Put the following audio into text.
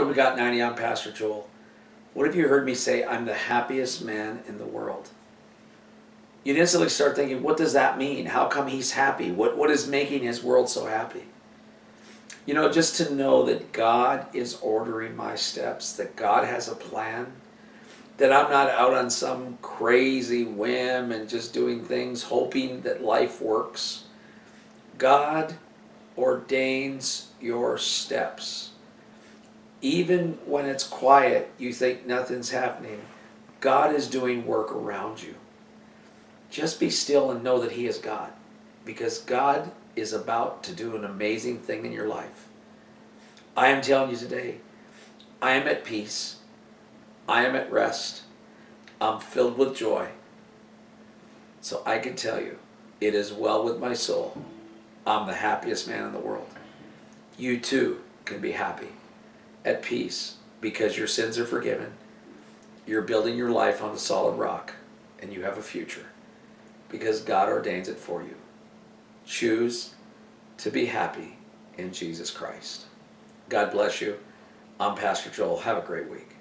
Welcome to Got 90. I'm Pastor Joel. What have you heard me say? I'm the happiest man in the world. You'd instantly start thinking, what does that mean? How come he's happy? What, what is making his world so happy? You know, just to know that God is ordering my steps, that God has a plan, that I'm not out on some crazy whim and just doing things hoping that life works. God ordains your steps. Even when it's quiet, you think nothing's happening. God is doing work around you. Just be still and know that He is God. Because God is about to do an amazing thing in your life. I am telling you today, I am at peace. I am at rest. I'm filled with joy. So I can tell you, it is well with my soul. I'm the happiest man in the world. You too can be happy, at peace, because your sins are forgiven. You're building your life on the solid rock, and you have a future because God ordains it for you. Choose to be happy in Jesus Christ. God bless you. I'm Pastor Joel. Have a great week.